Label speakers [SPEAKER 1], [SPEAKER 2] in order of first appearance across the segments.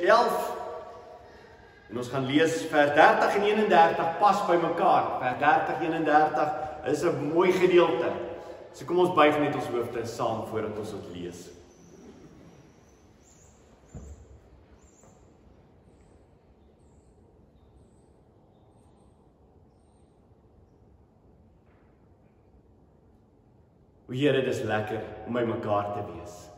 [SPEAKER 1] 11 en ons gaan lees vers 30 en 31 pas by mekaar. Vers 30 31 is 'n mooi gedeelte. So kom ons buig net ons hoofde saam voordat ons dit lees. O Here, dis lekker om by mekaar te wees.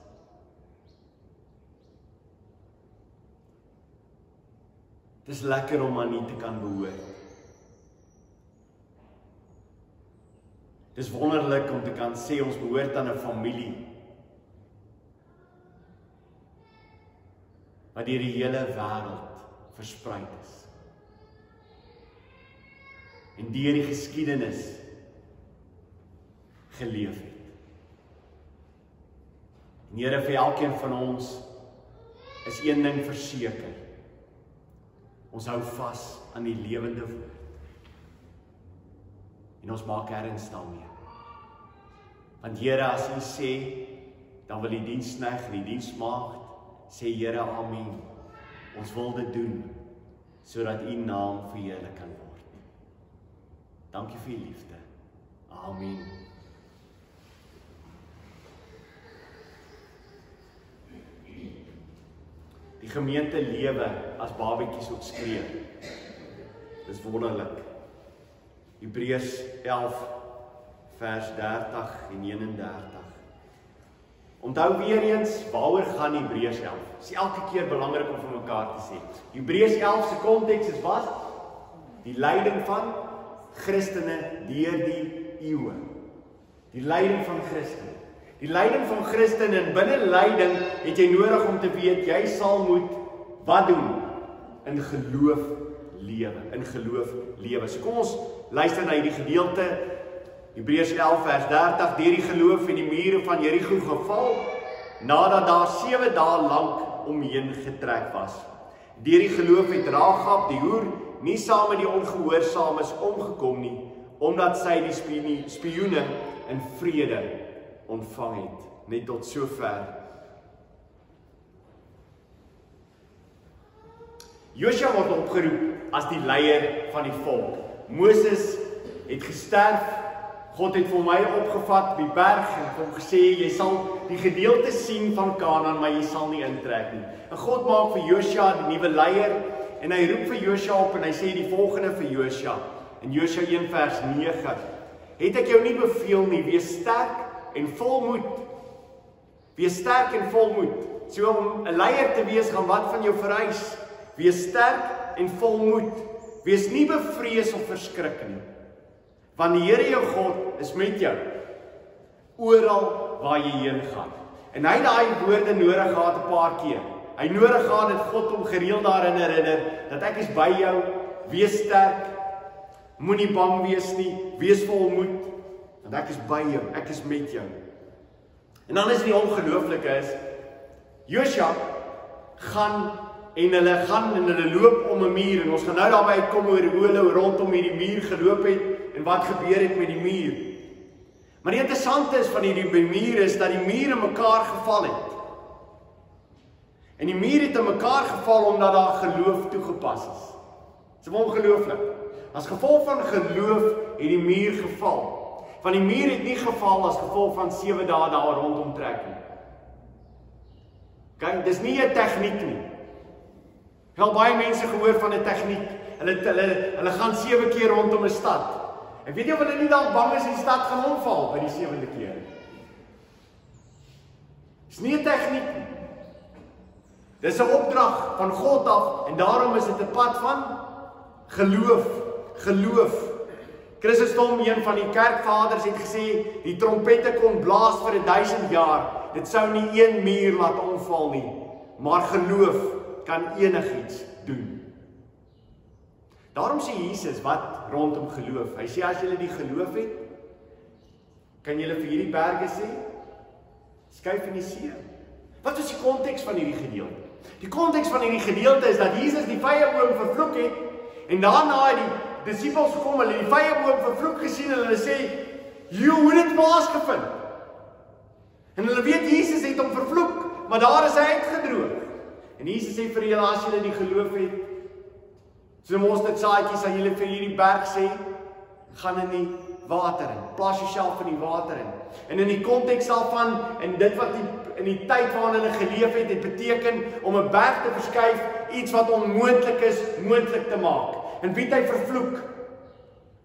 [SPEAKER 1] Dis lekker om aan U te kan behoort. Dis wonderlik om te kan sê ons behoort aan 'n familie. wat deur die hele wêreld versprei is. En deur die geskiedenis geleef het. En Here vir elkeen van ons is een ding verseker. Ons hou vas aan die lewende woord. En ons maak erns daarmee. Want Here, as U sê, dan wil die diensknegt en die diensmaagd sê Here, amen. Ons wil dit doen sodat U naam verheerlik kan word. Dankie vir U liefde. Amen. Die gemeente lewe as babetjies op skree. Dis wonderlik. Hebreërs 11 vers 30 en 31. Onthou weer eens waaroor gaan Hebreërs 11? Dit is elke keer belangrik om vir mekaar te sê. Hebreërs 11 se konteks is wat? Die lyding van Christene deur die eeue. Die lyding van Christene. Die lyding van Christene en binne lyding het jy nodig om te weet jy sal moet wat doen in geloof lewe, in geloof lewe. So kom ons luister na hierdie gedeelte Hebreërs 11 vers 30 deur die geloof het die mure van Jerigo geval nadat daar 7 dae lank omheen getrek was. Deur die geloof het Ragab die hoer nie saam met die ongehoorsaames omgekom nie omdat sy die spioene in vrede ontvang het net tot sover. Josua word opgeroep as die leier van die volk. Moses het gesterf. God het vir my opgevat op die berg en hom gesê jy sal die gedeelte sien van Kanaan, maar jy sal nie intrek nie. En God maak vir Josua die nuwe leier en hy roep vir Josua op en hy sê die volgende vir Josua in Josua 1 vers 9: Het ek jou nie beveel nie, wees sterk en volmoed. Wees sterk en volmoed. So om 'n leier te wees gaan wat van jou vereis? Wees sterk en volmoed. Wees nie bevrees of verskrik nie. Want die Here jou God is met jou oral waar jy heen gaan. En hy het daai woorde nodig gehad 'n paar keer. Hy nodig gehad dat God hom gereeld daarin herinner dat ek is by jou. Wees sterk. Moenie bang wees nie. Wees volmoed want ek is by jou, ek is met jou. En dan is die ongelooflike is Josua gaan en hulle gaan en hulle loop om 'n muur en ons gaan nou daarby uitkom oor hoe hulle rondom hierdie muur geloop het en wat gebeur het met die muur. Maar die interessante is van hierdie muur is dat die mure mekaar geval het. En die muur het in mekaar geval omdat daar geloof toegepas is. Dit is ongelooflik. As gevolg van geloof het die muur geval. Van die muur het nie geval as gevolg van 7 dae daar rondom trek nie. Kyk, dis nie 'n tegniek nie. Wel baie mense gehoor van 'n tegniek. Hulle hulle hulle gaan 7 keer rondom 'n stad. Ek weet nie of hulle nie dalk bang is die stad gaan omval by die 7de keer. Dis nie 'n tegniek nie. Dis 'n opdrag van God af en daarom is dit 'n pad van geloof, geloof. Christus-dom, een van die kerkvaders het gesê die trompette kon blaas vir 1000 jaar. Dit sou nie een muur laat omval nie, maar geloof kan enigiets doen. Daarom sê Jesus wat rondom geloof. Hy sê as julle die geloof het, kan julle vir hierdie berge sê skuif in die see. Wat is die konteks van hierdie gedeelte? Die konteks van hierdie gedeelte is dat Jesus die vrye boom vervloek het en daarna het die disippels gekom, hulle die vrye boom vervloek gesien en hulle sê, "Jo, hoe het dit plaasgevind?" En hulle weet Jesus het hom vervloek, maar daar is hy uitgedroog. En Jesus sê vir julle as julle die geloof het, so mos dit saadjies aan julle vir hierdie berg sê, gaan in die water in. Plaas jouself in die water in. En in die konteks daarvan en dit wat die, in die tyd waarin hulle geleef het, het beteken om 'n berg te verskuif, iets wat onmoontlik is, moontlik te maak. En wie het hy vervloek?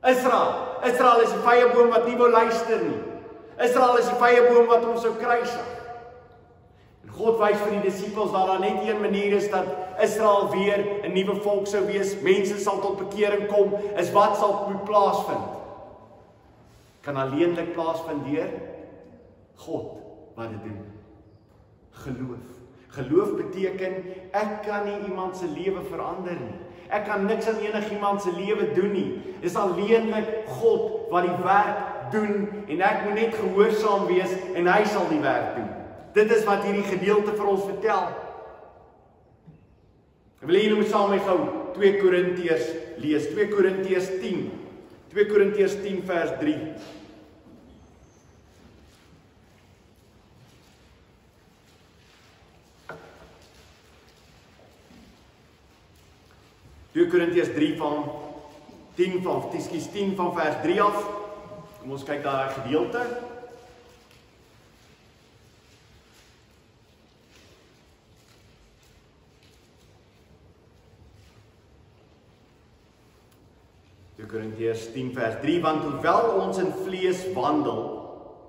[SPEAKER 1] Israel. Israel is 'n vyeboom wat nie wou luister nie. Israel is die vyeboom wat hom sou kruisig. En God wys vir die disippels dat daar net een manier is dat Israel weer 'n nuwe volk sou wees. Mense sal tot bekering kom. Is wat sal plaasvind? Kan alleenlik plaasvind deur God wat dit doen. Geloof. Geloof beteken ek kan nie iemand se lewe verander nie. Ek kan niks aan enigiemand se lewe doen nie. Dis alleenlik God wat die werk doen en ek moet net gehoorsaam wees en hy sal die werk doen. Dit is wat hierdie gedeelte vir ons vertel. Ek wil julle moet saam met my gou 2 Korintiërs lees. 2 Korintiërs 10. 2 Korintiërs 10 vers 3. Twee Korintiërs 3 van 10 van, ekskuus 10 van vers 3 af. Kom ons kyk daai gedeelte. Korintiërs 10 vers 3 want hoewel ons in vlees wandel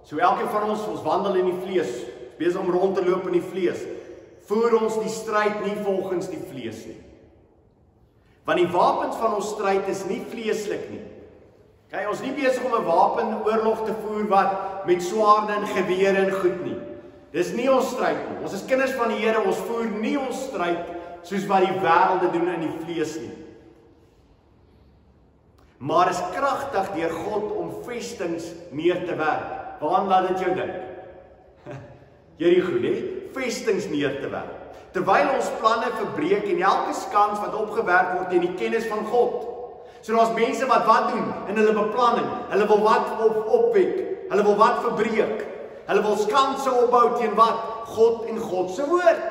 [SPEAKER 1] so elkeen van ons ons wandel in die vlees besig om rond te loop in die vlees voer ons die stryd nie volgens die vlees nie want die wapens van ons stryd is nie vleeslik nie kyk ons nie besig om 'n wapen oorlog te voer wat met swaarde en gewere en goed nie dis nie ons stryd nie ons is kinders van die Here ons voer nie ons stryd soos wat die wêreld doen in die vlees nie maar is kragtig deur God om vestings neer te werk. Waaraan laat dit jou dink? Jericho, hè? Vestings neer te werk. Terwyl ons planne verbreek en elke skans wat opgewerk word teen die kennis van God. So daar's mense wat wat doen in hulle beplanning. Hulle wil wat op opwek. Hulle wil wat verbreek. Hulle wil skanse opbou teen wat? God en God se woord.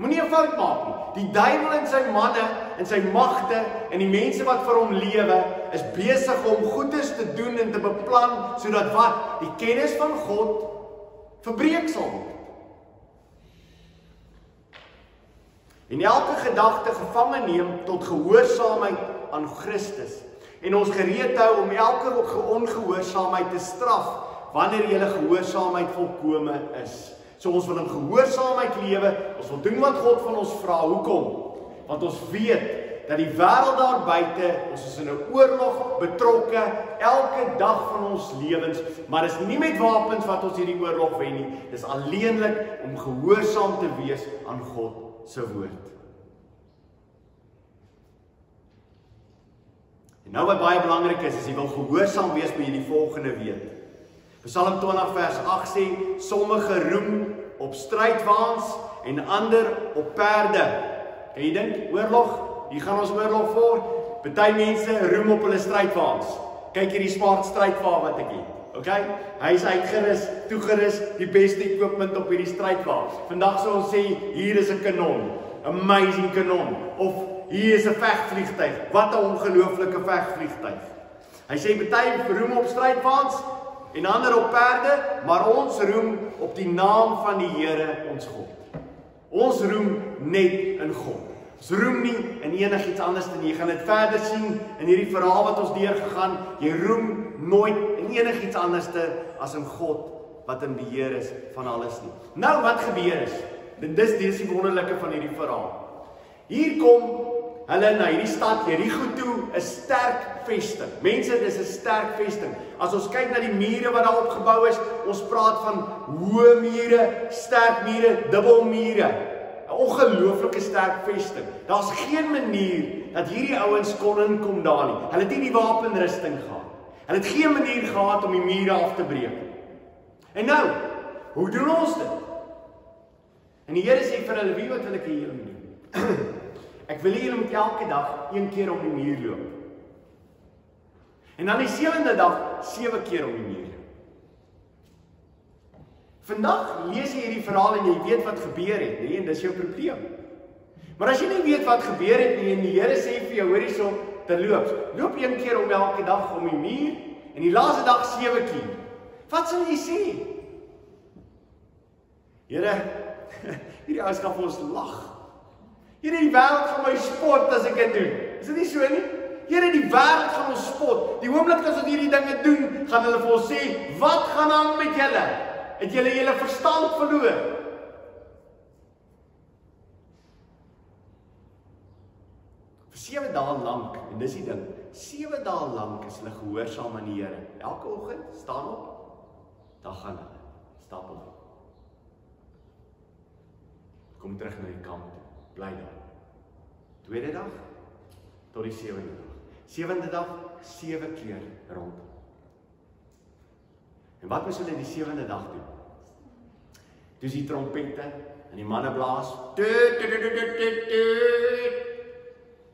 [SPEAKER 1] Moenie 'n fout maak nie. Die duiwel en sy manne en sy magte en die mense wat vir hom lewe is besig om goedes te doen en te beplan sodat wat die kennis van God verbreek sal word. En elke gedagte gevange neem tot gehoorsaamheid aan Christus en ons gereed hou om elke ongehoorsaamheid te straf wanneer jy gehoorsaamheid volkome is. So ons wil in gehoorsaamheid lewe. Ons wil doen wat God van ons vra. Hoekom? Want ons weet dat die wêreld daar buite, ons is in 'n oorlog betrokke elke dag van ons lewens, maar dis nie met wapens wat ons hierdie oorlog wen nie. Dis alleenlik om gehoorsaam te wees aan God se woord. En nou wat baie belangrik is, as jy wil gehoorsaam wees, moet jy die volgende weet. Psalm 20 vers 8 sê sommige roem op strydwaans en ander op perde. Kan jy dink oorlog? Hier gaan ons oorlog voor. Party mense roem op hulle strydwaans. Kyk hierdie smart strydwa wat ek het. OK? Hy is uitgerus, toegerus, die beste equipment op hierdie strydwa. Vandag sou ons sê hier is 'n kanon. Amazing kanon of hier is 'n vegvliegtuig. Wat 'n ongelooflike vegvliegtuig. Hy sê party roem op strydwaans en ander op perde, maar ons roem op die naam van die Here ons God. Ons roem net in God. Ons roem nie in enigiets anders nie. Jy gaan dit verder sien in hierdie verhaal wat ons deurgegaan. Jy roem nooit in enigiets anders as in God wat in beheer is van alles nie. Nou wat gebeur is, dit dis dis die wonderlike van hierdie verhaal. Hier kom hulle na hierdie stad Jerigo toe, 'n sterk vesting. Mense, dis 'n sterk vesting. As ons kyk na die mure wat daar opgebou is, ons praat van hoë mure, sterk mure, dubbelmure. 'n Ongelooflike sterk vesting. Daar's geen manier dat hierdie ouens kon inkom daar nie. Hulle het nie die wapenrusting gehad. Hulle het geen manier gehad om die mure af te breek. En nou, hoe doen ons dit? En die Here sê vir hulle, "Wie wat wil ek hê julle moet doen?" Ek wil hê julle moet elke dag een keer om die muur loop. En dan die sewende dag sewe keer om die muur. Vandag lees jy hierdie verhaal en jy weet wat gebeur het, nê, en dis jou probleem. Maar as jy nie weet wat gebeur het nie en die Here sê vir jou, hoor hierso, te loop. Loop een keer om elke dag om die muur en die laaste dag 7 keer. Wat sal jy sê? Here, hierdie ouens gaan vir ons lag. Here, die wêreld gaan my spot as ek dit doen. Is dit nie so nie? Here, die wêreld gaan ons spot. Die oomblik as ons hierdie dinge doen, gaan hulle vir ons sê, "Wat gaan aan met julle? Het julle julle verstand verloor?" 7 dae lank, en dis die ding, 7 dae lank is hulle gehoorsaam aan die Here. Elke oggend staan op, dan gaan hulle stap op. Kom terug na die kamp toe. Bly daar. Tweede dag tot die sewende dag. Sewende dag sewe keer rond. En wat moes hulle die sewende dag doen? Dis die trompette en die manne blaas.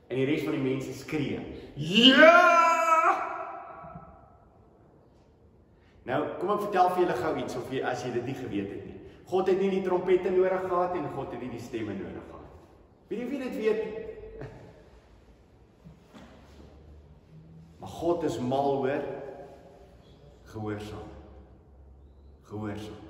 [SPEAKER 1] En die res van die mense skree. Ja! Nou, kom ek vertel vir julle gou iets of jy as jy dit nie geweet het nie. God het nie die trompette nodig gehad en God het nie die stemme nodig gehad. Weet jy wie dit weet? Maar God is mal hoor gehoorsaam. Gehoorsaam.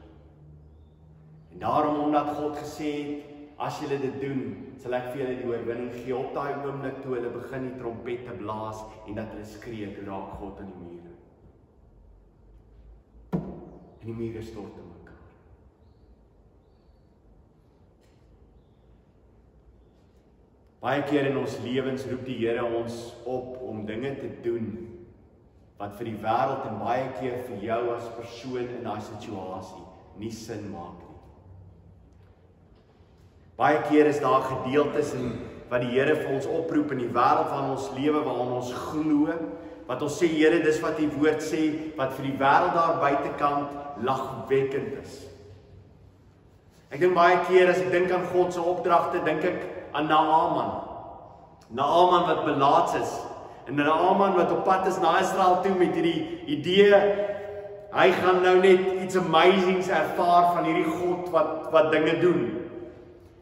[SPEAKER 1] En daarom omdat God gesê het as julle dit doen, sal ek vir julle die oorwinning gee op daai oomblik toe hulle begin die trompette blaas en dat hulle skree, raak God aan die mure. En die mure stort in mekaar. Baie keer in ons lewens roep die Here ons op om dinge te doen wat vir die wêreld en baie keer vir jou as persoon in daai situasie nie sin maak nie. Baie keer is daar gedeeltes in wat die Here vir ons oproep in die wêreld waarin ons lewe, waarin ons glo, wat ons sê Here, dis wat U woord sê, wat vir die wêreld daar buitekant lagwekkend is. Ek dink baie keer as ek dink aan God se opdragte, dink ek aan Naaman. Naaman wat belaats is en Naaman wat op pad is na Israel toe met hierdie idee hy gaan nou net iets amazings ervaar van hierdie God wat wat dinge doen.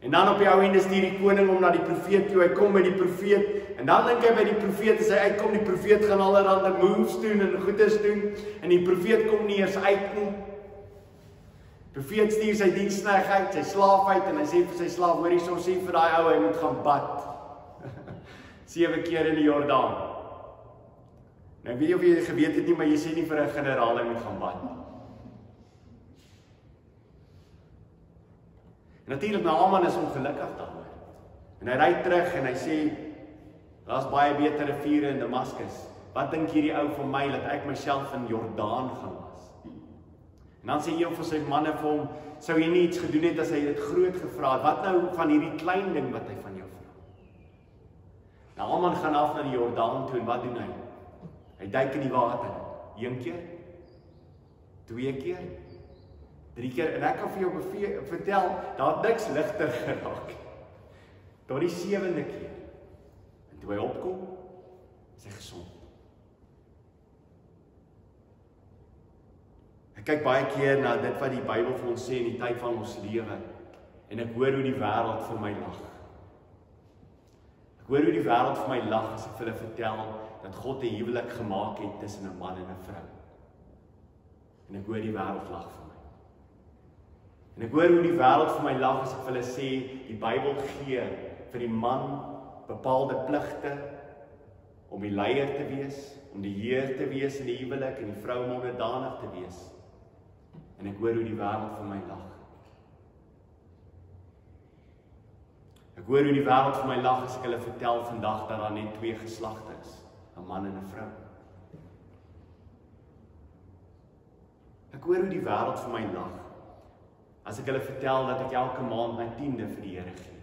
[SPEAKER 1] En dan op die ou einde stuur die koning hom na die profeet toe. Hy kom by die profeet en dan dink hy by die profeet as hy uitkom, die profeet gaan allerlei moves doen en goeders doen en die profeet kom nie eers uit nie. Profeet stuur sy diensknegt uit, sy slaaf uit en hy sê vir sy slaaf, hoor hierson sê vir daai ou hy moet gaan bad. Sewe keer in die Jordaan. Nou weet nie of jy geweet het nie, maar jy sê nie vir 'n generaal hy moet gaan bad nie. Natuurlik Naaman is ongelukkig daaroor. En hy ry terug en hy sê daar's baie beter riviere in Damaskus. Wat dink hierdie ou van my dat ek myself in Jordaan gaan was? En dan sê een van sy manne vir hom, sou jy nie iets gedoen het as hy dit groot gevra het? Wat nou van hierdie klein ding wat hy van jou vra? Naaman gaan af na die Jordaan toe en wat doen hy? Hy duik in die water. Een keer. Twee keer. Drie keer en ek kan vir jou beveel, vertel, daar het niks ligter geraak. Tot die sewende keer. En toe hy opkom, is hy gesond. Ek kyk baie keer na dit wat die Bybel vir ons sê in die tyd van ons lewe en ek hoor hoe die wêreld vir my lag. Ek hoor hoe die wêreld vir my lag as ek vir hulle vertel dat God 'n huwelik gemaak het tussen 'n man en 'n vrou. En ek hoor die wêreld lag vir En ek hoor hoe die wêreld vir my lag as ek vir hulle sê die Bybel gee vir die man bepaalde pligte om die leier te wees, om die heer te wees in die huwelik en die vrou om onderdanig te wees. En ek hoor hoe die wêreld vir my lag. Ek hoor hoe die wêreld vir my lag as ek hulle vertel vandag dat daar net twee geslagte is, 'n man en 'n vrou. Ek hoor hoe die wêreld vir my lag as ek hulle vertel dat ek elke maand my tiende vir die Here gee.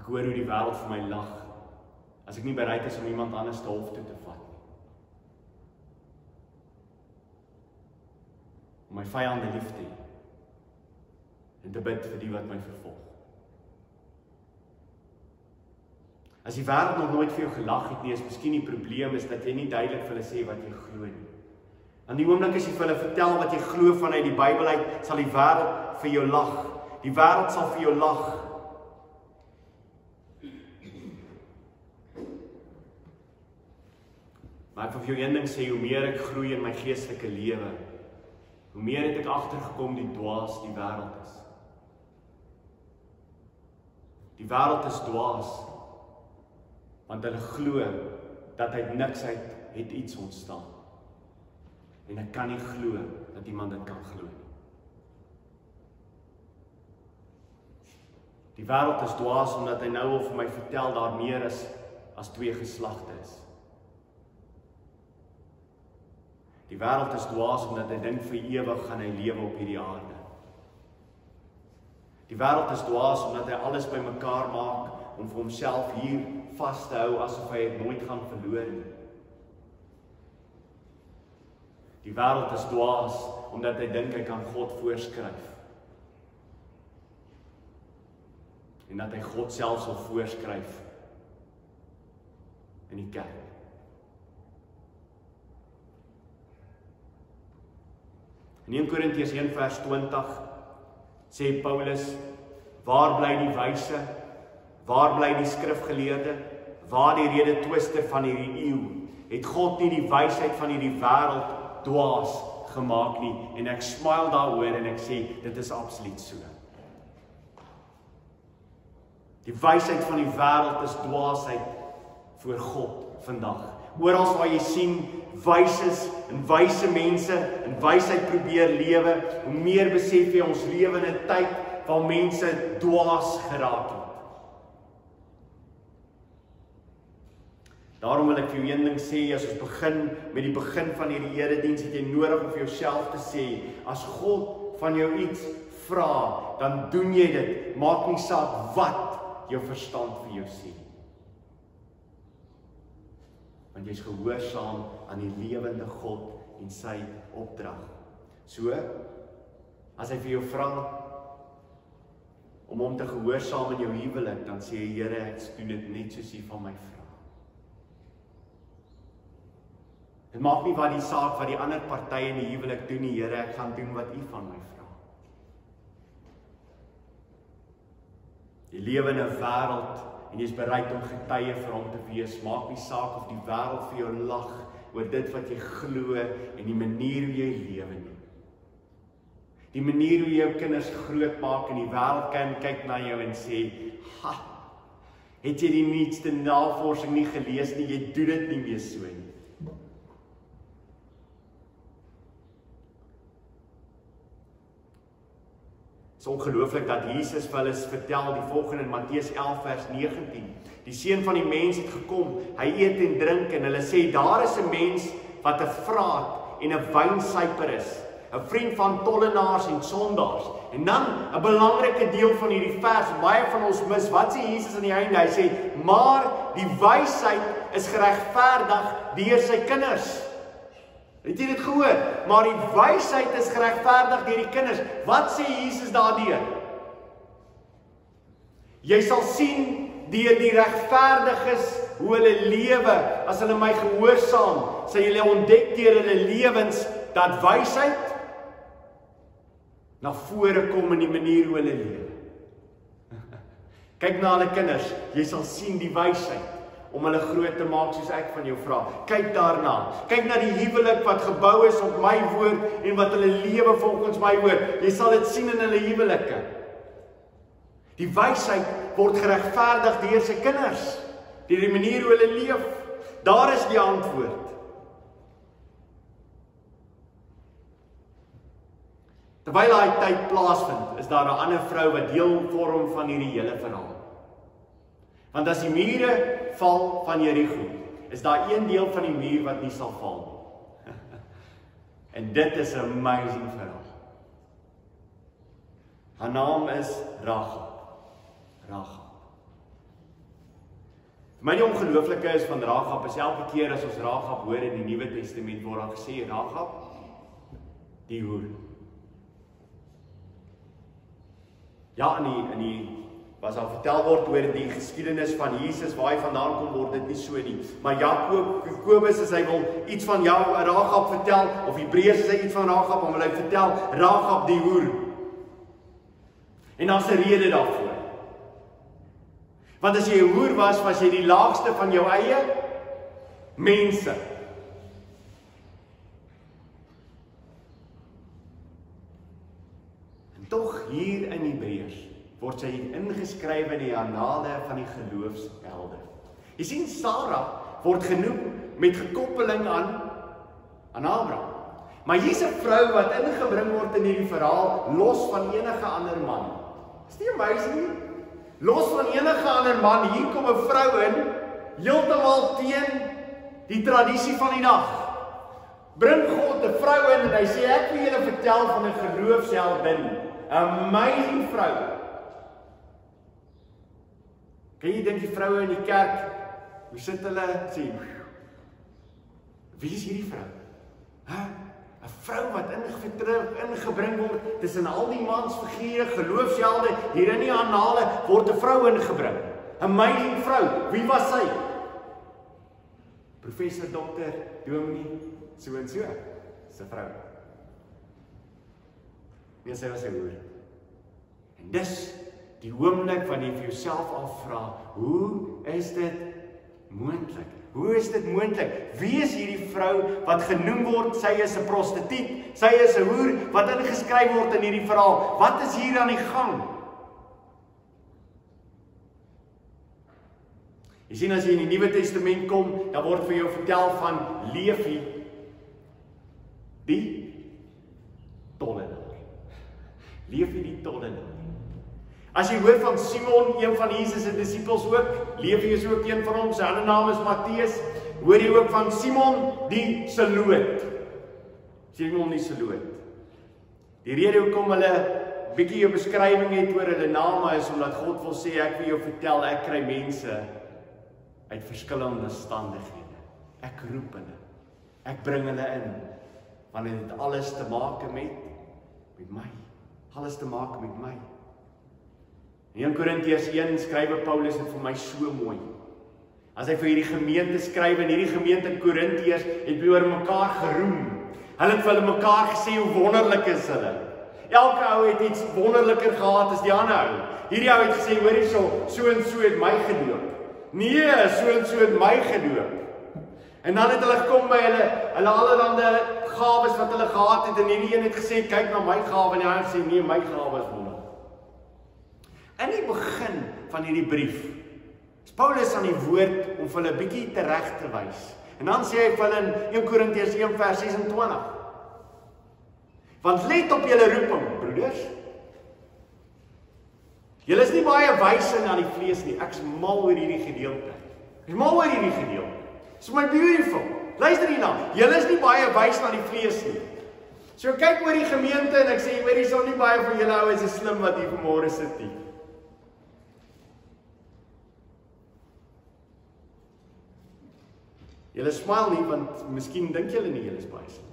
[SPEAKER 1] Ek hoor hoe die wêreld vir my lag as ek nie bereid is om iemand anders te hof toe te vat nie. Om my vyande lief te hê en te bid vir die wat my vervolg. As die wêreld nog nooit vir jou gelag het nie, is miskien die probleem is dat jy nie duidelik vir hulle sê wat jy glo nie. Aan die oomblik as jy vir hulle vertel wat jy glo vanuit die Bybel uit, sal die wêreld vir jou lag. Die wêreld sal vir jou lag. Maar ek wil vir jou een ding sê, hoe meer ek groei in my geestelike lewe, hoe meer het ek agtergekom die dwaas die wêreld is. Die wêreld is dwaas want hulle glo dat uit niks uit het iets ontstaan. En ek kan nie glo dat iemand dit kan glo nie. Die wêreld is dwaas omdat hy nou wil vir my vertel daar meer is as twee geslagte is. Die wêreld is dwaas omdat hy dink vir ewig gaan hy lewe op hierdie aarde. Die wêreld is dwaas omdat hy alles bymekaar maak om vir homself hier vas te hou asof hy nooit gaan verloor nie. Die wêreld is dwaas omdat hy dink hy kan God voorskryf. En dat hy God self sal voorskryf in die kerk. In 1 Korintiërs 1 vers 20 sê Paulus: "Waar bly die wyse? Waar bly die skrifgeleerde? Waar die rede twister van hierdie eeu? Het God nie die wysheid van hierdie wêreld dwaas gemaak nie?" En ek smile daaroor en ek sê dit is absoluut so. Die wysheid van die wêreld is dwaasheid voor God vandag. Oral waar jy sien wyses en wyse mense en wysheid probeer lewe, hoe meer besef jy ons lewe in 'n tyd waar mense dwaas geraak het. Daarom wil ek vir jou een ding sê as ons begin met die begin van hierdie erediens, het jy nodig om vir jouself te sê, as God van jou iets vra, dan doen jy dit. Maak nie saak wat jou verstand vir jou sê want jy's gehoorsaam aan die lewende God en sy opdrag. So as hy vir jou vra om hom te gehoorsaam in jou huwelik, dan sê jy Here, ek doen dit net soos U van my vra. Dit maak nie wat die saak wat die ander partye in die huwelik doen nie, Here, ek gaan doen wat U van my vra. Die lewende wêreld en jy's bereid om getuie vir hom te wees. Maak nie saak of die wêreld vir jou lag oor dit wat jy glo en die manier hoe jy lewe nie. Die manier hoe jy jou kinders grootmaak en die wêreld kan kyk na jou en sê, "Ha, het jy die nuutste navorsing nie gelees nie? Jy doen dit nie meer so nie." Dit is ongelooflik dat Jesus vir hulle vertel die volgende in Matteus 11 vers 19. Die seun van die mens het gekom, hy eet en drink en hulle sê daar is 'n mens wat 'n vraat en 'n wynsuiper is, 'n vriend van tollenaars en sondaars. En dan 'n belangrike deel van hierdie vers, baie van ons mis, wat sê Jesus aan die einde? Hy sê: "Maar die wysheid is geregverdig deur sy kinders." Het jy dit gehoor? Maar die wysheid is geregverdig deur die kinders. Wat sê Jesus daardeur? Jy sal sien deur die regverdiges hoe hulle lewe as hulle my gehoorsaam, sal julle ontdek deur hulle lewens dat wysheid na vore kom in die manier hoe hulle lewe. Kyk na hulle kinders, jy sal sien die wysheid om hulle groot te maak soos ek van jou vra. Kyk daarna. Kyk na die huwelik wat gebou is op my woord en wat hulle lewe volgens my woord. Jy sal dit sien in hulle huwelike. Die wysheid word geregverdig deur sy kinders, deur die manier hoe hulle leef. Daar is die antwoord. Terwyl daai tyd plaasvind, is daar 'n ander vrou wat deel vorm van hierdie hele verhaal. Want as die mure val van Jerigo, is daar een deel van die muur wat nie sal val nie. en dit is 'n amazing verhaal. Haar naam is Rachab. Rachab. My ongelooflike is van Rachab, is elke keer as ons Rachab hoor in die Nuwe Testament word daar gesê Rachab die hoer. Ja, in die in die was al vertel word oor die geskiedenis van Jesus waar hy vandaan kom word dit nie so nie. Maar Jakob Jakobus as hy wil iets van jou Ragab vertel of Hebreërs sê iets van Ragab om hulle vertel Ragab die hoer. En daar's 'n rede daarvoor. Want as jy 'n hoer was, was jy die laagste van jou eie mense. En tog hier in Hebreërs word sy ingeskryf in die annale van die geloofshelde. Jy sien Sara word genoem met gekoppeling aan aan Abraham. Maar hier's 'n vrou wat ingebring word in hierdie verhaal los van enige ander man. Is nie amazing nie? Los van enige ander man, hier kom 'n vrou in heeltemal teen die tradisie van die dag. Bring God 'n vrou in en hy sê ek wil julle vertel van 'n geloofsheldin, 'n amazing vrou. Kan jy dink die vroue in die kerk hoe sit hulle sê Wie is hierdie vrou? Hæ? 'n Vrou wat ingetrek ingebring word tussen al die mansfigure, geloofshelde hier in die annale word 'n vrou ingebring. 'n Meiling vrou. Wie was sy? Professor dokter Dominee so en so. 'n vrou. Wie sê wat sy hoor? En dis die oomblik wanneer jy vir jouself afvra, hoe is dit moontlik? Hoe is dit moontlik? Wie is hierdie vrou wat genoem word sy is 'n prostituut? Sy is 'n hoer wat ingeskryf word in hierdie verhaal. Wat is hier aan die gang? Jy sien as jy in die Nuwe Testament kom, dan word vir jou vertel van Levi die tollenaar. Levi die tollenaar. As jy hoor van Simon, een van Jesus se disippels ook, Levi is ook een van hom, sy ander naam is Matteus, hoor jy ook van Simon die Seloot. Simon die Seloot. Die rede hoekom hulle bietjie 'n beskrywing het oor hulle name is omdat God wil sê ek wil jou vertel ek kry mense uit verskillende standighede. Ek roep hulle. Ek bring hulle in want dit het alles te maak met met my. Alles te maak met my. In 1 Korintiërs 1 skrywe Paulus dit vir my so mooi. As hy vir hierdie gemeente skryf en hierdie gemeente in Korintiërs het oor mekaar geroem. Hulle het vir hulle mekaar gesê hoe wonderlik is hulle. Elke ou het iets wonderliker gehad as die ander ou. Hierdie ou het gesê hoor hierso, so en so het my gedoop. Nee, so en so het my gedoop. En dan het hulle gekom by hulle hulle allerlei gawes wat hulle gehad het en hierdie een het gesê kyk na my gawe en die ander sê nee, my gawe is wonderlik. In die begin van hierdie brief is Paulus aan die woord om hulle bietjie tereg te wys. En dan sê hy vir hulle in 1 Korintiërs 1 vers 26. Want let op julle roeping, broeders. Julle is nie baie wys in aan die vlees nie. Ek's mal oor hierdie gedeelte. Ek's mal oor hierdie gedeelte. It's my beautiful. Luister hierna. Julle is nie baie wys na die vlees nie. So kyk oor die gemeente en ek sê hoor hier is al nie baie van julle ouens is slim wat hier vanmôre sit nie. Julle smile nie want miskien dink julle nie julle is baie slim.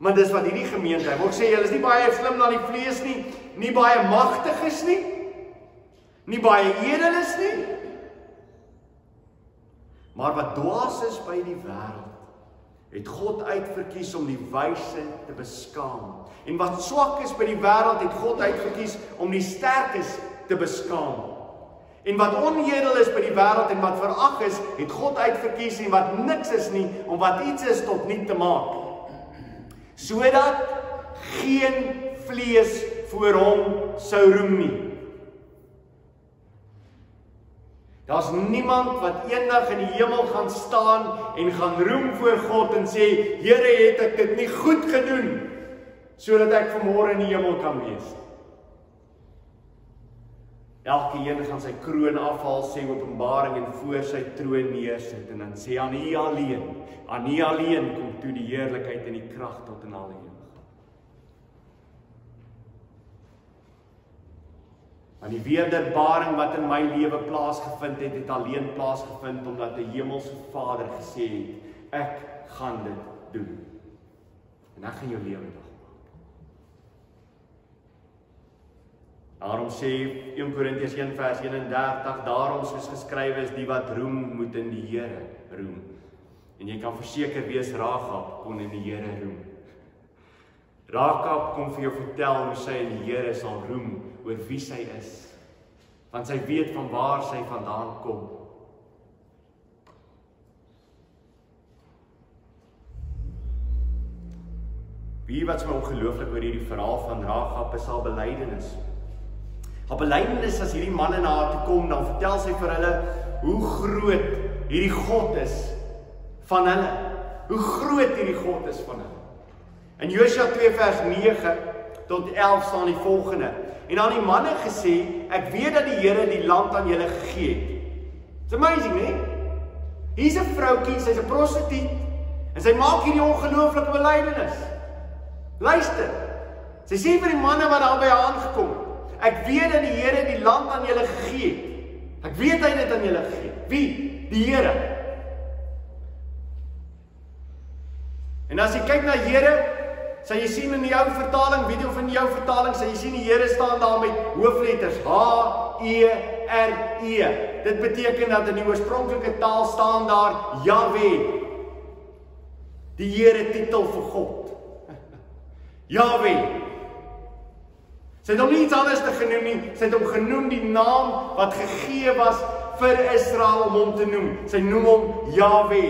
[SPEAKER 1] Maar dis wat hierdie gemeente, hy wil sê julle is nie baie slim na die vlees nie, nie baie magtig is nie. Nie baie edel is nie. Maar wat dwaas is by die wêreld, het God uitverkies om die wyse te beskaam. En wat swak is by die wêreld, het God uitverkies om die sterkes te beskaam. En wat onedel is by die wêreld en wat verag is, het God uitverkies en wat niks is nie om wat iets is tot niet te maak. Sodat geen vlees voor hom sou roem nie. Daar's niemand wat eendag in die hemel gaan staan en gaan roem voor God en sê, "Here, het ek dit nie goed gedoen sodat ek vanmôre in die hemel kan wees nie." Elke een gaan sy kroon afhaal sê Openbaring en voor sy troon neersit en dan sê aan U alleen, aan U alleen kom toe die heerlikheid en die krag tot in alle ewigheid. Maar die wederbaring wat in my lewe plaasgevind het, het alleen plaasgevind omdat die hemelse Vader gesê het, ek gaan dit doen. En ek gaan jou lewe dag Daarom sê 1 Korintiërs 1 vers 31, daarom soos geskrywe is, die wat roem moet in die Here roem. En jy kan verseker wees Ragab kon in die Here roem. Ragab kom vir jou vertel hoe sy in die Here sal roem oor wie sy is. Want sy weet van waar sy vandaan kom. Wie wat so ongelooflik oor hierdie verhaal van Ragab is haar belydenis. Haar belydenis as hierdie manne na haar toe kom, dan vertel sy vir hulle hoe groot hierdie God is van hulle. Hoe groot hierdie God is van hulle. In Josua 2 vers 9 tot 11 staan die volgende. En aan die manne gesê, ek weet dat die Here die land aan julle gegee het. It's amazing, né? Hier's 'n vroutjie, sy's 'n prostituut en sy maak hierdie ongelooflike belydenis. Luister. Sy sê vir die manne wat daar by haar aangekom het, ek weet dat die Here die land aan julle gegee het. Ek weet hy het dit aan julle gegee. Wie? Die Here. En as jy kyk na Here, sal jy sien in die ou vertaling, weet jy of in die ou vertaling sal jy sien die Here staan daar met hoofletters H E R E. Dit beteken dat in die oorspronklike taal staan daar Jahwe. Die Here titel vir God. Jahwe. Sy het hom nie iets anders te genoem nie. Sy het hom genoem die naam wat gegee was vir Israel om hom te noem. Sy noem hom Jahwe.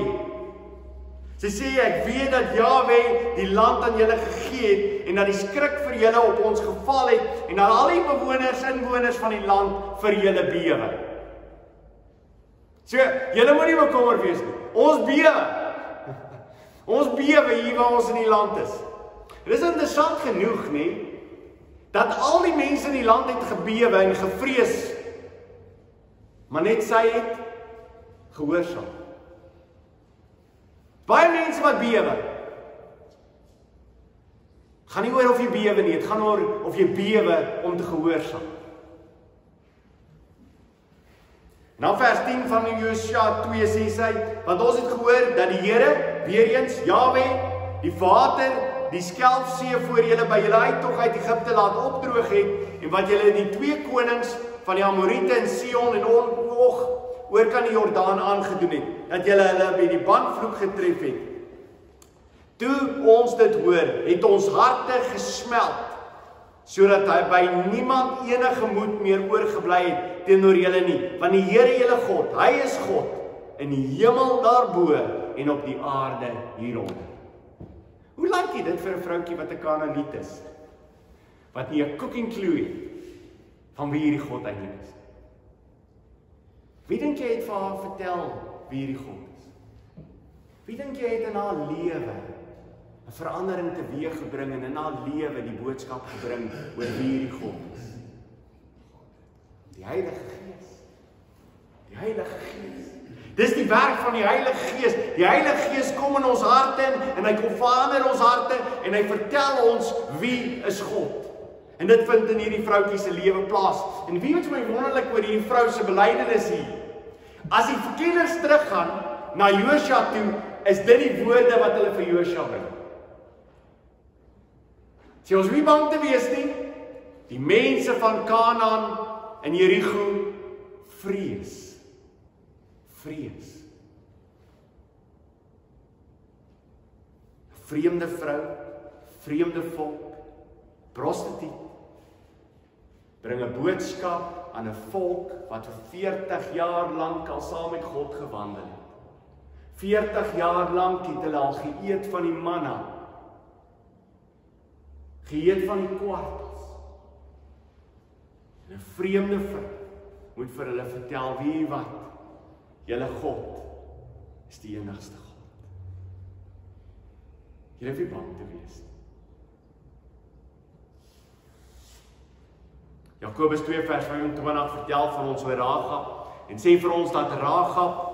[SPEAKER 1] Sy sê ek weet dat Jahwe die land aan julle gegee het en dat die skrik vir julle op ons geval het en dat al die bewoners inwoners van die land vir julle bewe. So, julle moenie bekommer wees nie. Ons bewe. Ons bewe hier waar ons in die land is. Dit is interessant genoeg, nê, dat al die mense in die land het gebewe en gevrees. Maar net sy het gehoorsaam. Baie mense wat bewe. Gaan nie oor of jy bewe nie, dit gaan oor of jy bewe om te gehoorsaam. Nou vers 10 van Josua 2 sê sy, want ons het gehoor dat die Here weer eens Jahwe die water die skelfsee voor julle by julle uittog uit Egipte laat opdroog het en wat julle die twee konings van die Amorite in Sion en Og oor kan die Jordaan aangedoen het dat julle hulle by die bandvloek getref het. Toe ons dit hoor, het ons harte gesmeld sodat hy by niemand enige moed meer oorgebly het teenoor julle nie, want die Here julle God, hy is God in die hemel daarbo en op die aarde hieronder. Hoe lyk dit vir 'n vroutjie wat 'n Kanaaniet is? Wat nie 'n cooking clue het van wie hierdie God eintlik is. Wie dink jy het vir haar vertel wie hierdie God is? Wie dink jy het in haar lewe 'n verandering teweeg gebring en in haar lewe die boodskap gebring oor wie hierdie God is? Die Heilige Gees. Die Heilige Gees. Dis die werk van die Heilige Gees. Die Heilige Gees kom in ons harte in en hy kom verander ons harte en hy vertel ons wie is God. En dit vind in hierdie vroutjie se lewe plaas. En wie weet my wonderlik oor hierdie vrou se belydenis hier. As die verkenners teruggaan na Josua toe, is dit die woorde wat hulle vir Josua bring. Sy ons nie bang te wees nie. Die mense van Kanaan en Jerigo vrees vrees. 'n Vreemde vrou, vreemde volk, prostituut bring 'n boodskap aan 'n volk wat vir 40 jaar lank al saam met God gewandel het. 40 jaar lank het hulle al geëet van die manna. Geëet van die kwartels. 'n Vreemde vrou moet vir hulle vertel wie wat Julle God is die enigste God. Jy hoef nie bang te wees nie. Jakobus 2 vers 25 vertel van ons oor Ragab en sê vir ons dat Ragab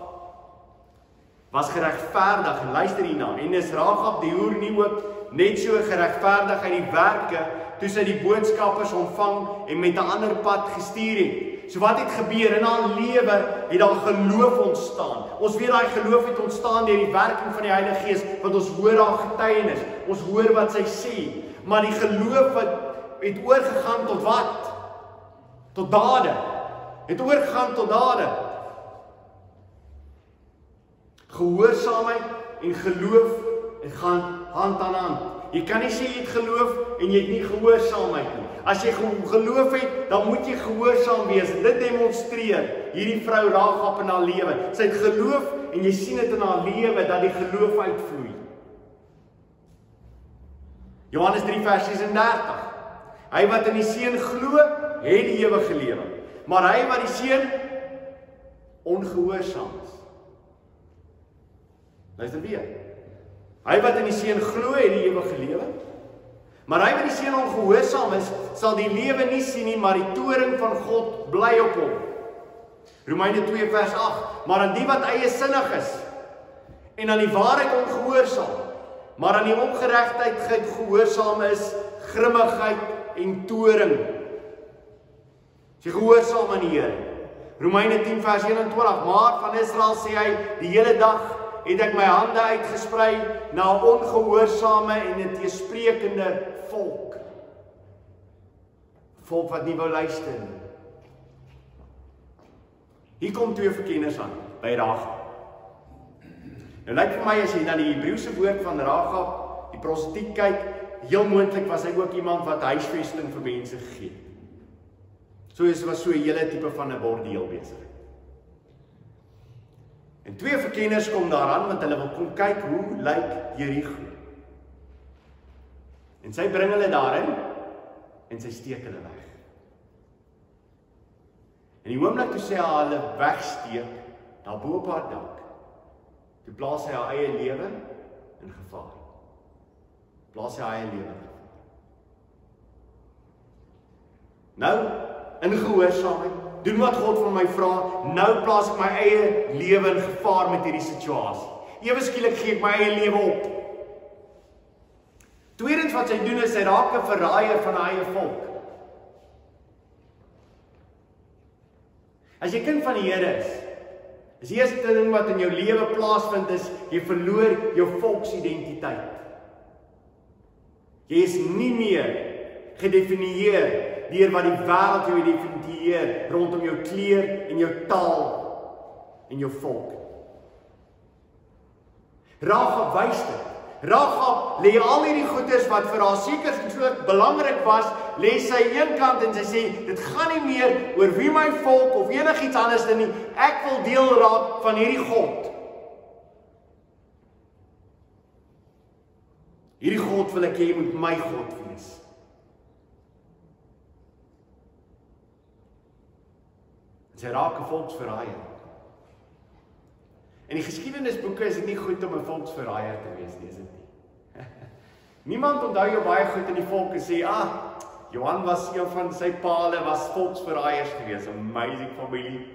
[SPEAKER 1] was geregverdig en luister hierna en is Ragab die hoer nie ook net so geregverdig uit die werke toe sy die boodskappers ontvang en met 'n ander pad gestuur het So wat het gebeur in haar lewe? Het daar geloof ontstaan. Ons weet daai geloof het ontstaan deur die werking van die Heilige Gees, want ons hoor haar getuienis. Ons hoor wat sy sê, maar die geloof wat het oorgegaan tot wat? tot dade. Het oorgegaan tot dade. Gehoorsaamheid en geloof het gaan hand aan hand. Jy kan nie sê jy het geloof en jy het nie gehoorsaamheid nie. As jy geloof het, dan moet jy gehoorsaam wees. Dit demonstreer hierdie vrou Ragab in haar lewe. Sy het geloof en jy sien dit in haar lewe dat die geloof uitvloei. Johannes 3 vers 36. Hy wat in die seun glo, het die ewige lewe. Maar hy wat die seun ongehoorsaam is. Luister weer. Hy wat in die seun glo, het die ewige lewe. Maar hy wat die seun ongehoorsaam is, sal die lewe nie sien nie, maar die toring van God bly op hom. Romeine 2 vers 8. Maar aan die wat eie sinnig is en aan die waarheid ongehoorsaam, maar aan die ongeregtigheid gehoorsaam is, grimmigheid en toring. Jy gehoorsaam aan die Here. Romeine 10 vers 21. Maar van Israel sê hy die hele dag het ek my hande uitgesprei na ongehoorsame en 'n teesprekende volk. Volk wat nie wou luister nie. Hier kom twee verkenners aan by Ragab. Nou lyk vir my as jy na die Hebreëse woord van Ragab, die prostituut kyk, heel moontlik was hy ook iemand wat huisvesting vir mense gegee het. So is was so 'n hele tipe van 'n bordeel besig. En twee verkenners kom daaraan want hulle wil kom kyk hoe lyk Jerigo. En sy bring hulle daarin en sy steek hulle weg. En die oomblik toe sy hulle wegsteek daar bo op haar dak, toe plaas sy haar eie lewe in gevaar. Plaas sy haar eie lewe in gevaar. Nou, in gehoorsaamheid doen wat God van my vra. Nou plaas ek my eie lewe in gevaar met hierdie situasie. Ewe skielik gee ek my eie lewe op. Tweedens wat sy doen is sy raak 'n verraaier van haar eie volk. As jy kind van die Here is, is die eerste ding wat in jou lewe plaasvind is jy verloor jou volksidentiteit. Jy is nie meer gedefinieer deur wat die wêreld jou definieer rondom jou kleer en jou taal en jou volk. Rahab wys dit. Rahab lê al hierdie goeders wat vir haar seker so belangrik was, lê sy eenkant en sy sê dit gaan nie meer oor wie my volk of enigiets anders nie. Ek wil deel raak van hierdie God. Hierdie God wil ek hê moet my God wees. Sy raak 'n volksverraaier. In die geskiedenisboeke is dit nie goed om 'n volksverraaier te wees nie, is dit nie? Niemand onthou jou baie goed in die volk en sê, "Ah, Johan was een van sy paale was volksverraaiers geweest, amazing familie."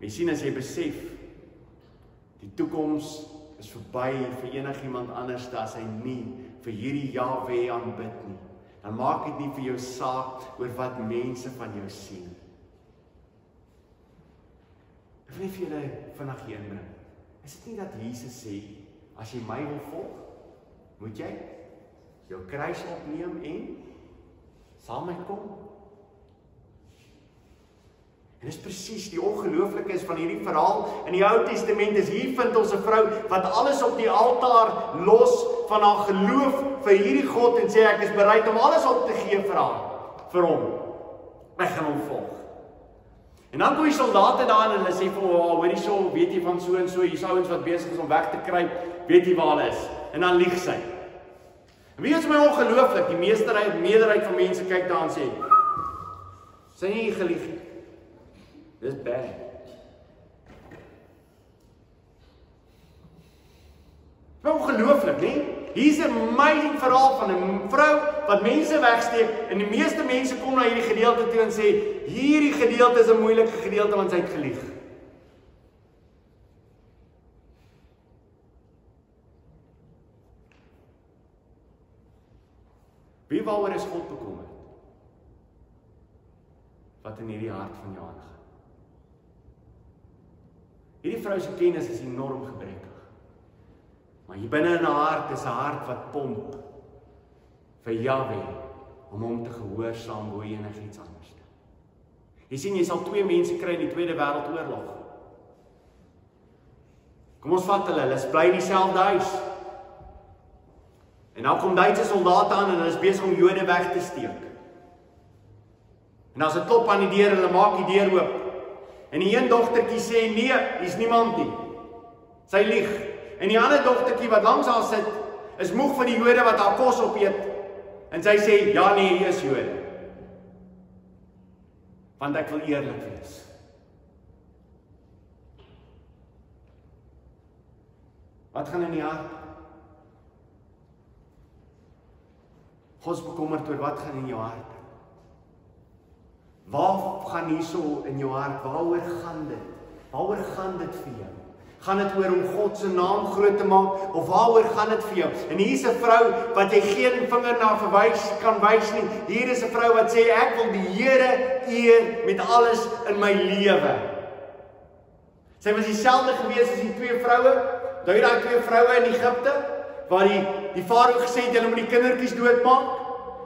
[SPEAKER 1] Jy sien as jy besef die toekoms is verby vir enigiemand anders as hy nie vir hierdie Jahwe aanbid nie dan maak dit nie vir jou saak oor wat mense van jou sien. Ek wil vir julle vanaand hier inbring. Is dit nie dat Jesus sê as jy my wil volg, moet jy jou kruis opneem en saam met my kom? En dis presies die ongelooflikes van hierdie verhaal in die Ou Testament is hier vind ons 'n vrou wat alles op die altaar los van haar geloof vir hierdie God en sê ek is bereid om alles op te gee vir haar vir hom. Ek gaan hom volg. En dan kom die soldate daar en hulle sê vir hom, "Hoorie so, weet jy van so en so, hier's ouens wat besig is om weg te kruip, weet jy waar hulle is?" En dan lieg sy. En wie is my ongelooflik? Die meerderheid meerderheid van mense kyk daar en sê, "Sy nie gelieg nie." Dis bad. Wel ongelooflik, né? Hier's 'n amazing verhaal van 'n vrou wat mense wegsteek en die meeste mense kom na hierdie gedeelte toe en sê hierdie gedeelte is 'n moeilike gedeelte want sy het gelieg. Wie waaroor is God bekommerd? Wat in hierdie hart van jou aangaan? Hierdie vrou se kennis is enorm gebrekkig. Maar hier binne in haar hart is 'n hart wat pomp vir Jahwe om hom te gehoorsaam bo enigiets anders. Jy sien jy sal twee mense kry in die Tweede Wêreldoorlog. Kom ons vat hulle, hulle bly in dieselfde huis. En nou kom Duitse soldate aan en hulle is besig om Jode weg te steek. En as 'n klop aan die deur, hulle maak die deur oop. En die een dogtertjie sê nee, hier's niemand nie. Sy lieg. En die ander dogtertjie wat langs haar sit, is moeg van die Jode wat haar kos opeet. En sy sê ja nee, hier is Jode. Want ek wil eerlik wees. Wat gaan in die hart? God is bekommerd oor wat gaan in jou hart. Waar gaan hierso in jou hart? Waaroor gaan dit? Waaroor gaan dit vir jou? Gaan dit oor om God se naam groot te maak of waaroor gaan dit vir jou? En hier's 'n vrou wat jy geen vinger na verwys kan wys nie. Hier is 'n vrou wat sê ek wil die Here eer met alles in my lewe. Sy was dieselfde gewees as die twee vroue. Onthou jy daai twee vroue in Egipte waar die die farao gesê het hulle moet die kindertjies doodmaak?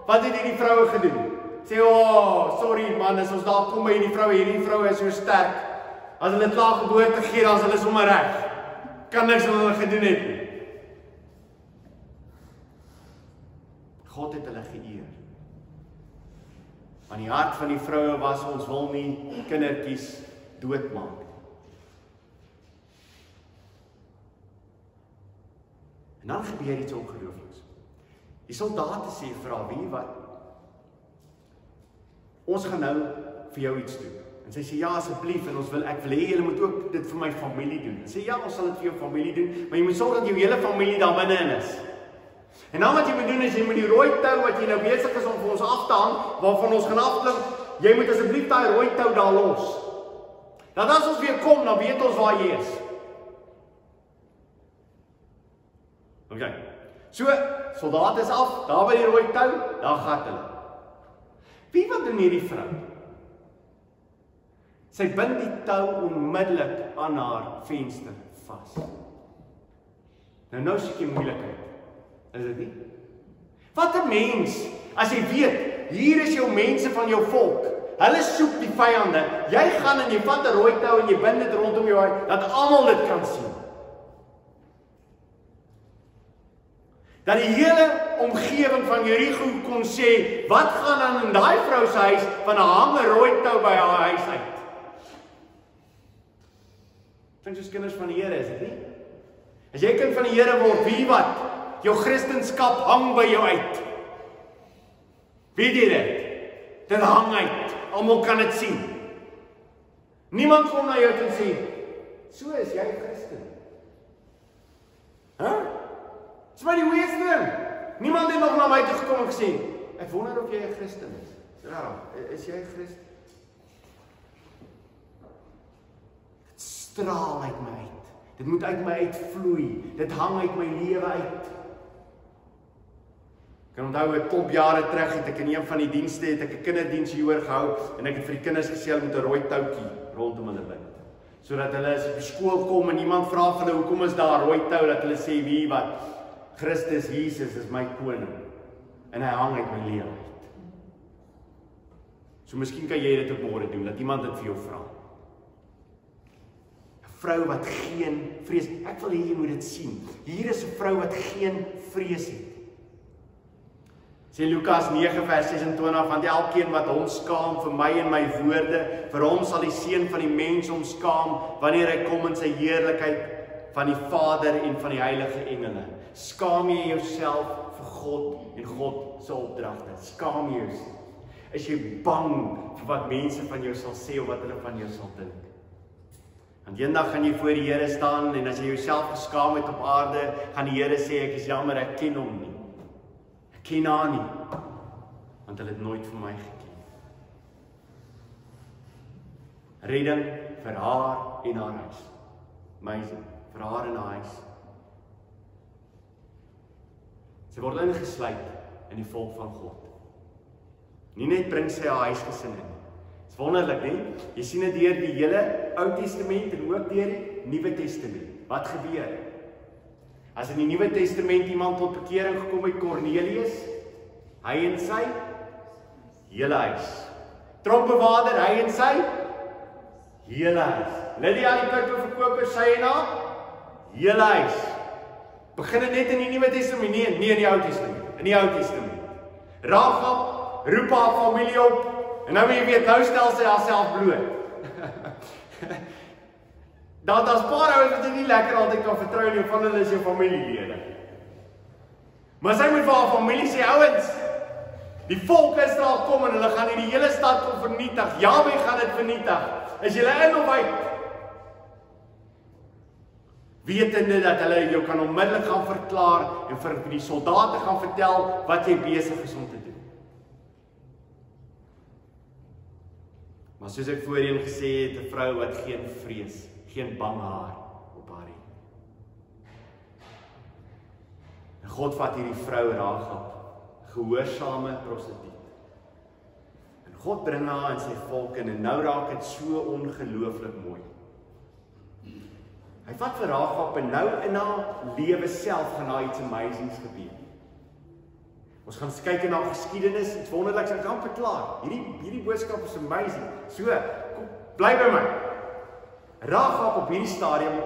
[SPEAKER 1] Wat het hierdie vroue gedoen? Sê o, oh, sorry man, as ons daar kom by hierdie vroue, hierdie vroue is so sterk. As hulle klaar geboorte gee, dan is hulle sommer reg. Kan niks aan hulle gedoen het nie. God het hulle geëer. Want die hart van die vroue was ons wil nie kindertjies doodmaak nie. En dan gebeur iets ongeloofliks. Die soldate sê vir haar: "Wie wat? Ons gaan nou vir jou iets doen." En sy sê: "Ja, asseblief, en ons wil ek wil hê julle moet ook dit vir my familie doen." En sê: "Ja, ons sal dit vir jou familie doen, maar jy moet sorg dat jou hele familie daar binne in is." En nou wat jy moet doen is jy moet die rooi tou wat jy nou besig is om vir ons af te hang, waarvan ons gaan afklim, jy moet asseblief daai rooi tou daar los. Dat as ons weer kom, dan weet ons waar jy is. OK. So, soldate is af, daar by die rooi tou, daar gaan hulle. Wie wat doen hierdie vrou? Sy bind die tou onmiddellik aan haar venster vas. Nou nou sien jy moeilikheid. Is dit nie? Wat 'n mens as jy weet hier is jou mense van jou volk. Hulle soek die vyande. Jy gaan en jy vat 'n rooi tou en jy bind dit rondom jou dat almal dit kan sien. Dat die hele omgewing van Jerigo kon sê, wat gaan dan in daai vrou se huis van 'n hange rooi tou by haar huis uit? Dink jy kinders van die Here is dit nie? As jy kind van die Here word, wie wat? Jou Christendom hang by jou uit. Wie dit dit? Dit hang uit. Almal kan dit sien. Niemand kom na jou toe sê, "So is jy Christen." Hæ? Huh? Dis maar die wees ding. Niemand het nog na my toe gekom en gesê, "Ek wonder of jy 'n Christen is." Ja, is jy 'n Christen? Dit straal uit my uit. Dit moet uit my uitvloei. Dit hang uit my lewe uit. Ek kan onthou 'n klop jare terug het ek in een van die dienste het ek 'n kinderdiens hier gehou en ek het vir die kinders gesê hulle moet 'n rooi toutjie rondom hulle bind. Sodat hulle as op skool kom en iemand vra vir hulle hoekom is daar rooi tou dat hulle sê wie wat Christus Jesus is my koning en hy hang uit my lewe uit. So miskien kan jy dit op môre doen dat iemand dit vir jou vra. 'n Vrou wat geen vrees, ek wil hê jy moet dit sien. Hier is 'n vrou wat geen vrees het. Sê Lukas 9 vers 26 want elkeen wat hom skaam vir my en my woorde, vir hom sal die seun van die mens hom skaam wanneer hy kom in sy heerlikheid van die Vader en van die heilige engele. Skaam jy jouself vir God en God se opdragte? Skaam jy jouself? Is jy bang vir wat mense van jou sal sê of wat hulle van jou sal dink? Want eendag gaan jy voor die Here staan en as jy jouself geskaam het op aarde, gaan die Here sê ek is jammer ek ken hom nie. Ek ken haar nie. Want hulle het nooit vir my geken. Redding vir haar en haar huis. Amazing vir haar in haar huis. Sy word ingesluit in die volk van God. Nie net bring sy haar huisgesin in. Dit's wonderlik, hè? Jy sien dit deur die hele Ou Testament en ook deur die Nuwe Testament. Wat gebeur? As in die Nuwe Testament iemand tot bekering gekom het, Kornelius, Hy en sy hele huis. Trompewaarder, hy en sy hele huis. Lydia die klipverkoper sy en haar hele huis. Begin dit net in die Nuwe Testament? Nee, nee in die Ou Testament. In die Ou Testament. Rahab roep haar familie op en nou jy weet nou stel sy haarself bloot. Daar daar's paar ouens wat jy nie lekker altyd kan vertrou nie, van hulle is jou familielede. Maar sy moet vir haar familie sê, ouens, die volk Israel kom en hulle gaan hierdie hele stad kom vernietig. Jahwe gaan dit vernietig. Is julle in of uit? Wetende dat hulle jou kan onmiddellik gaan verklaar en vir die soldate gaan vertel wat jy besig is om te doen. Maar soos ek voorheen gesê het, 'n vrou wat geen vrees, geen bang haar op haar het. En God vat hierdie vrou Ragab, gehoorsame prostituut. En God bring haar in sy volk en nou raak dit so ongelooflik mooi. Hy vat vir Ragab en nou in haar lewe self gaan daar iets amazings gebeur. Ons gaan kyk na geskiedenis, iets wonderliks en kan verklaar. Hierdie hierdie boodskap is amazing. So, kom bly by my. Rahab op hierdie stadium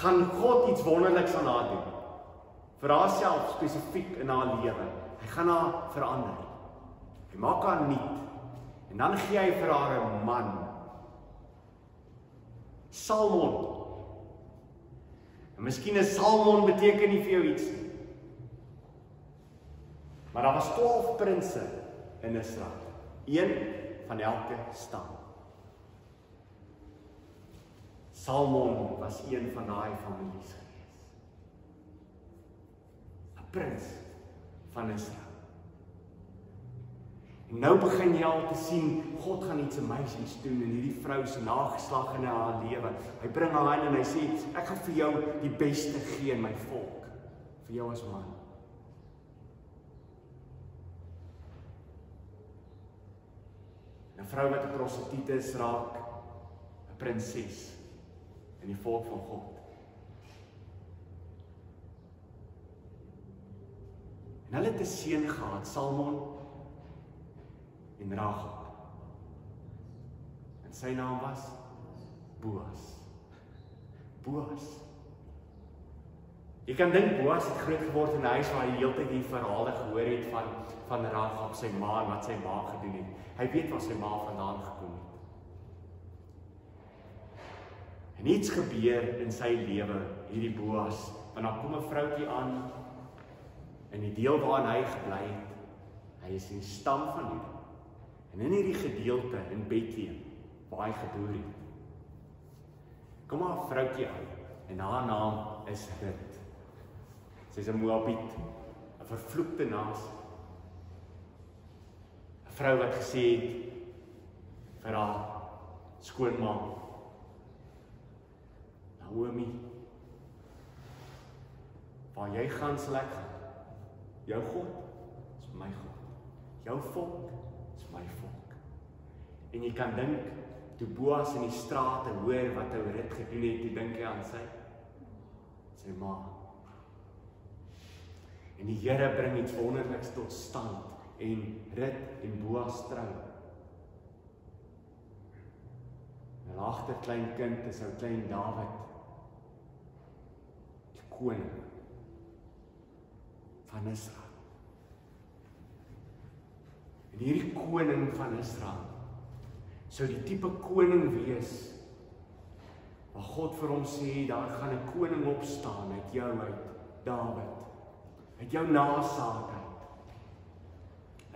[SPEAKER 1] gaan God iets wonderliks aan haar doen. Vir haarself spesifiek in haar lewe. Hy gaan haar verander. Hy maak haar nuut. En dan gee hy vir haar 'n man. Salmon. En miskien is Salmon beteken nie vir jou iets nie. Maar daar was 12 prinses in Israel. Een van elke stam. Salmon was een van daai families gewees. 'n Prins van Israel. En nou begin jy al te sien God gaan iets amazings doen in hierdie vrou se nageslag in haar lewe. Hy bring haar in en hy sê ek gaan vir jou die beste gee in my volk vir jou as man. 'n vrou wat 'n prostituut is raak 'n prinses in die volk van God. En hulle het 'n seun gehad, Salmon en Rahab. En sy naam was Boas. Boas. Jy kan dink Boas het groot geword in 'n huis waar hy heeltyd die verhale gehoor het van van Rahab sy ma en wat sy ma gedoen het. Hy weet waar sy ma vandaan gekom het. En iets gebeur in sy lewe, hierdie Boas, want dan kom 'n vroutjie aan in die deel waarin hy gebly het. Hy is in die stam van Juda. En in hierdie gedeelte in Bethlehem waar hy gebore het. Kom maar 'n vroutjie aan en haar naam is Rut. Sy's 'n Moabit, 'n vervloekte nasie. 'n Vrou wat gesê het vir haar skoonma Naomi Waar jy gaan sal ek gaan. Jou God is my God. Jou volk my volk. En jy kan dink toe Boas in die strate hoor wat ou Rut gedoen het, jy dink hy aan sy sy ma. En die Here bring iets wonderliks tot stand en Rut en Boas trou. 'n Agter klein kind is ou klein Dawid. Die koning van Israel. En hierdie koning van Israel sou die tipe koning wees waar God vir hom sê daar gaan 'n koning opstaan uit jou uit Dawid uit jou nageslag uit.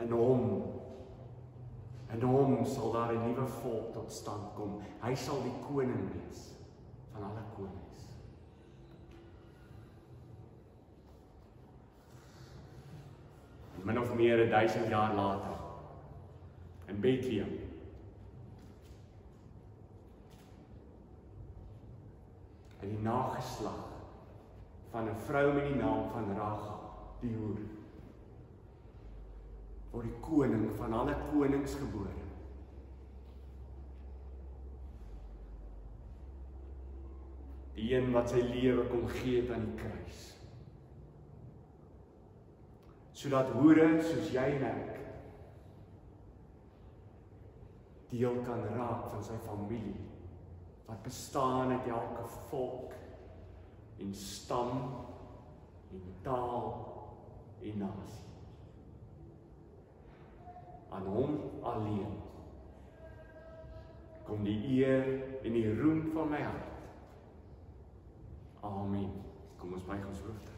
[SPEAKER 1] In hom in hom sal daar 'n nuwe volk tot stand kom. Hy sal die koning wees van alle konings. Min of meer 1000 jaar later in Bethlehem in die nageslag van 'n vrou met die naam van Rachel die hoer. Word die koning van alle konings gebore. Die een wat sy lewe kom gee het aan die kruis. sodat hoere soos jy en ek deel kan raak van sy familie. Wat bestaan uit elke volk en stam en taal en nasie. Aan hom alleen kom die eer en die roem van my hart. Amen. Kom ons buig ons hoofde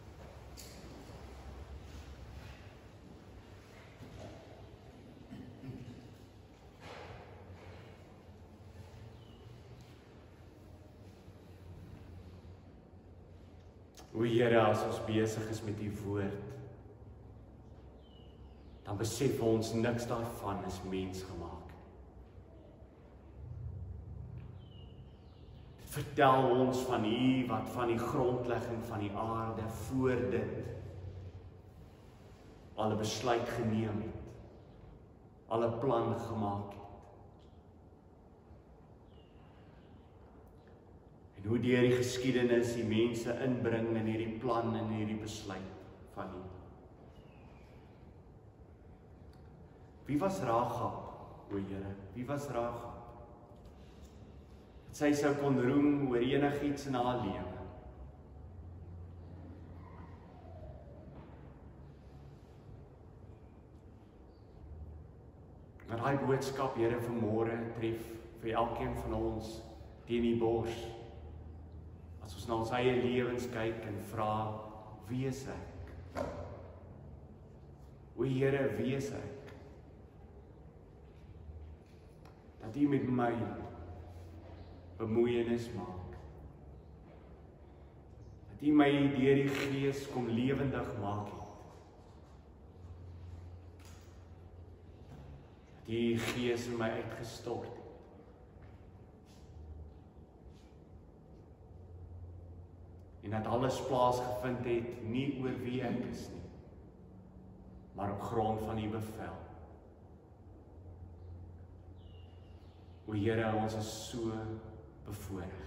[SPEAKER 1] O Here, as ons besig is met u woord, dan besef ons niks daarvan is mens gemaak. Dit vertel ons van u wat van die grondlegging van die aarde voor dit al 'n besluit geneem het. Al 'n plan gemaak het. En hoe deur die geskiedenis die mense inbring in hierdie plan en hierdie besluit van U. Wie was Ragab, o Here? Wie was Ragab? Sy sou kon roem oor enigiets in haar lewe. Maar daai boodskap, Here, vanmôre tref vir elkeen van ons teen die bors. As ons na ons eie lewens kyk en vra, wie is ek? O Here, wie is ek? Dat U met my bemoeienis maak. Dat U my deur die Gees kom lewendig maak het. Dat U Gees in my uitgestort het. En dat alles plaasgevind het nie oor wie ek is nie maar op grond van u bevel. O Here, ons is so bevoorreg.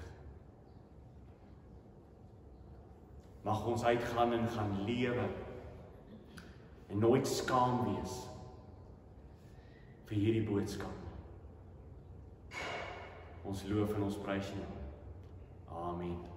[SPEAKER 1] Mag ons uitgaan en gaan lewe en nooit skaam wees vir hierdie boodskap. Ons loof en ons prys U. Amen.